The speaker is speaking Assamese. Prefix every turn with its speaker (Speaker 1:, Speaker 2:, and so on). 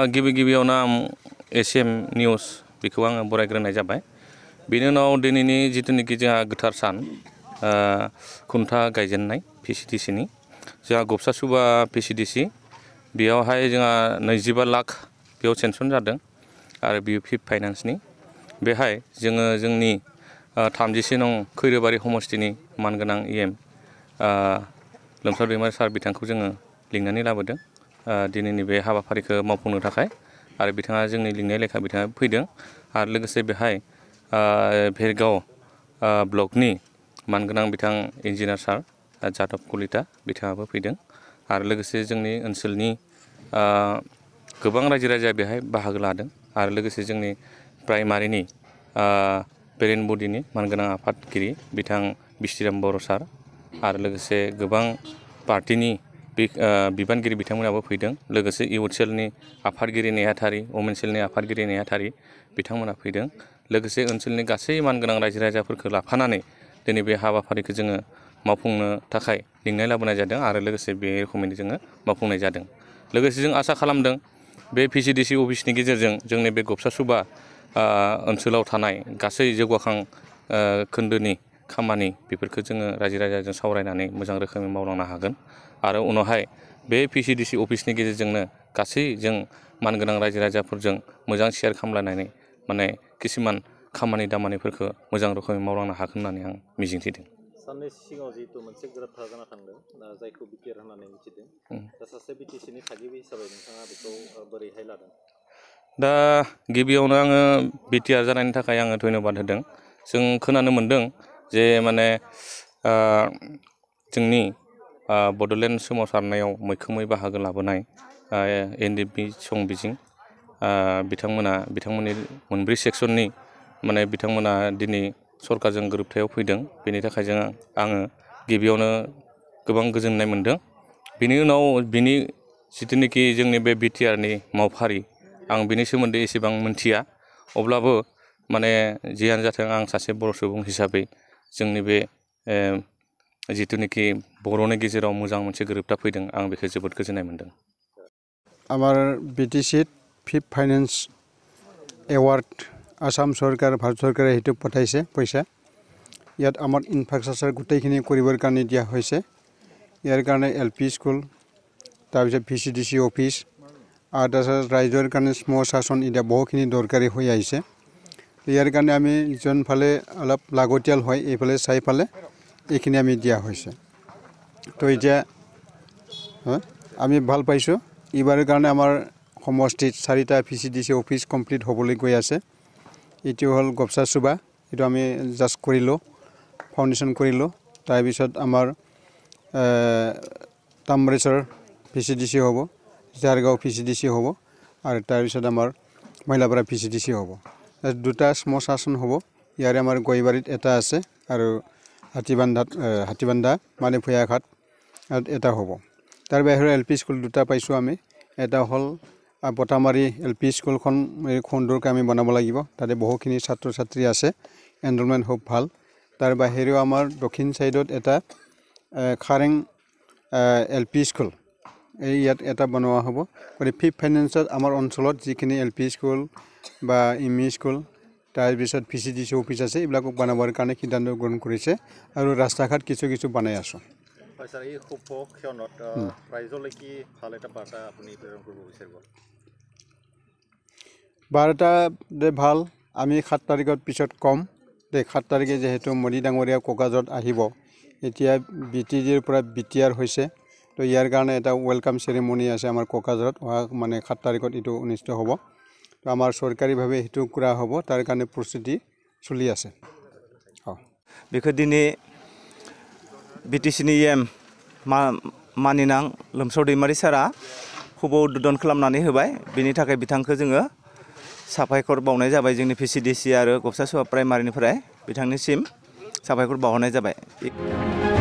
Speaker 1: गिबि गिबियावनो आं एसिएम निउस बेखौ आङो बरायग्रोनाय जाबाय बेनि उनाव दिनैनि जिथुनिखि जोंहा गोथार सान ओ, खुन्था गायजेननाय पिसिडिसिनि जोंहा गबसा सुबा पिसिडिसि बेयावहाय जोंहा नैजिबा लाख बेयाव सेनसन जादों आरो बियो फिफ्थ फाइनान्सनि बेहाय जोङो जोंनि ओ, थामजिसे नं खैरोबारि समस्तिनि मानगोनां इएम लोमसाव दैमारि सार बिथांखौ जोङो लिंनानै लाबोदों ओ, दिनैनि बे हाबाफारिखौ मावफुंनो थाखाय आरो बिथाङा जोंनि लिंनाय लेखा बिथाङा फैदों आरो लोगोसे बेहाय भेरगाव ब्लकनि मानगोनां बिथां इन्जिनियार सार जादब कलिता बिथाङाबो फैदों आरो लोगोसे जोंनि ओनसोलनि गोबां रायजो राजाया बेहाय बाहागो लादों आरो लोगोसे जोंनि प्राइमारिनि पेरेन्ट बडिनि मानगोनां आफादगिरि बिथां बिस्थिराम बर' सार आरो लोगोसे गोबां पार्टिनि बि ओ, बिबानगिरि बिथांमोनाबो फैदों लोगोसे इउथ सेलनि आफादगिरि नेहाथारि वमेन सेलनि आफादगिरि नेहाथारि बिथांमोना फैदों लोगोसे ओनसोलनि गासै मानगोनां रायजो राजाफोरखौ लाफानानै दिनै बे हाबाफारिखौ जोङो मावफुंनो थाखाय लिंनाय लाबोनाय जादों आरो लोगोसे बे रोखोमैनो जोङो मावफुंनाय जादों लोगोसे जों आसा खालामदों बे पिसिडिसि अफिसनि गेजेरजों जोंनि बे गबसा सुबा ओ, ओनसोलाव थानाय गासै जौगाखां ओ, खोन्दोनि खामानि बेफोरखौ जोङो रायजो राजाजों सावरायनानै मोजां रोखोमै मावलांनो हागोन आरो उनावहाय बे पिसिडिसि अफिसनि गेजेरजोंनो गासै जों मानगोनां रायजो राजाफोरजों मोजां शेयार खालामलायनानै माने किसुमान खामानि दामानिफोरखौ मोजां रोखोमै मावलांनो हागोन होननानै आं मिजिंथिदों
Speaker 2: साननैसो सिगाङाव जिहेतु मोनसे गोरोबथा जाना थांदों दा जायखौ बिटिआर होननानै मिथिदों
Speaker 1: उम।
Speaker 2: दा सासे बिटिसिनि थागिबि हिसाबै नोंथाङा बेखौ ओ, बोरैहाय लादों
Speaker 1: दा गिबियावनो आङो बिटिआर जानायनि थाखाय आङो धन्यबाद होदों जों खोनानो मोनदों जे माने ओ, जोंनि ओ, बड'लेण्ड सोमावसारनायाव मैखोमै बाहागो लाबोनाय एन डि पि संबिजिं ओ, बिथांमोना बिथांमोननि मोनब्रै सेक्सननि माने बिथांमोना दिनै सरकारजों गोरोबथायाव फैदों बेनि थाखाय जों आङो गिबियावनो गोबां गोजोननाय मोनदों बिनि उनाव बिनि जिथुनिखि जोंनि बे बिटिआरनि मावफारि आं बिनि सोमोन्दै एसेबां मोनथिया अब्लाबो माने जियानो जाथों आं सासे बर' सुबुं हिसाबै जोंनि बे ओ, जिथुनिखि बर'नि गेजेराव मोजां मोनसे गोरोबथा फैदों आं बेखौ जोबोद गोजोननाय मोनदों
Speaker 3: আমাৰ বি টি চিত ফিফ ফাইনেন্স এৱাৰ্ড আসাম চৰকাৰ ভাৰত চৰকাৰে সেইটো পঠাইছে পইচা ইয়াত আমাৰ ইনফ্ৰাষ্ট্ৰাকচাৰ গোটেইখিনি কৰিবৰ কাৰণে দিয়া হৈছে ইয়াৰ কাৰণে এল পি স্কুল তাৰপিছত V C D C office আৰু তাৰপিছত ৰাইজৰ কাৰণে স্ম শাসন এতিয়া বহুখিনি দৰকাৰী হৈ আহিছে ইয়াৰ কাৰণে আমি যোনফালে অলপ লাগতিয়াল হয় এইফালে চাই ফালে এইখিনি আমি দিয়া হৈছে। তো এতিয়া আমি ভাল পাইছোঁ। এইবাৰৰ কাৰণে আমাৰ সমষ্টিত চাৰিটা V C D C office complete হ'বলৈ গৈ আছে। এইটো হ'ল গবচা চুবা এইটো আমি জাষ্ট কৰিলোঁ ফাউণ্ডেশ্যন কৰিলোঁ। তাৰপিছত আমাৰ Tamreshwar V C D C হ'ব Jhargaon V C D C হ'ব আৰু তাৰপিছত আমাৰ Mahilapara V C D C হ'ব। দুটা স্ম শাসন হ'ব। ইয়াৰে আমাৰ গৈবাৰীত এটা আছে আৰু হাতীবান্ধাত হাতীবান্ধা মানে ভূঞাঘাট এটা হ'ব। তাৰ বাহিৰে এল পি স্কুল দুটা পাইছোঁ আমি। এটা হ'ল বটামাৰী এল পি স্কুলখন সুন্দৰকৈ আমি বনাব লাগিব। তাতে বহুখিনি ছাত্ৰ ছাত্ৰী আছে। এনৰলমেণ্ট খুব ভাল। তাৰ বাহিৰেও আমাৰ দক্ষিণ ছাইডত এটা খাৰেং এল পি স্কুল। এই ইয়াত এটা বনোৱা হ'ব। গতিকে ফিফ ফাইনেন্সত আমাৰ অঞ্চলত যিখিনি এল পি স্কুল বা এম ই স্কুল তাৰপিছত V C D C office আছে এইবিলাকক বনাবৰ কাৰণে সিদ্ধান্ত গ্ৰহণ কৰিছে আৰু ৰাস্তা ঘাট কিছু কিছু বনাই আছোঁ। বাৰটা দে ভাল আমি সাত তাৰিখৰ পিছত ক'ম। দে সাত তাৰিখে যিহেতু মোদী ডাঙৰীয়া কোকাজত আহিব এতিয়া বি টি ডিৰ পৰা বি টি আৰ হৈছে তো ইয়াৰ কাৰণে এটা ৱেলকাম চেৰিমনি আছে আমাৰ কোকাজাৰত অহা মানে সাত তাৰিখত এইটো অনুষ্ঠিত হ'ব। আমাৰ চৰকাৰীভাৱে সেইটো কৰা হ'ব তাৰ কাৰণে প্ৰস্তুতি চলি আছে অঁ
Speaker 4: बेखौ दिनै बि टि सिनि एम मा मानिनां लोमसाव दैमारि सारा खुब उद्बोधन खालामनानै होबाय बेनि थाखाय बिथांखौ जोङो साबायखर बावनाय जाबाय जोंनि भि सि डि सि आरो गबसा सुबा प्राइमारिनिफ्राय बिथांनिसिम साबायखर बावहरनाय जाबाय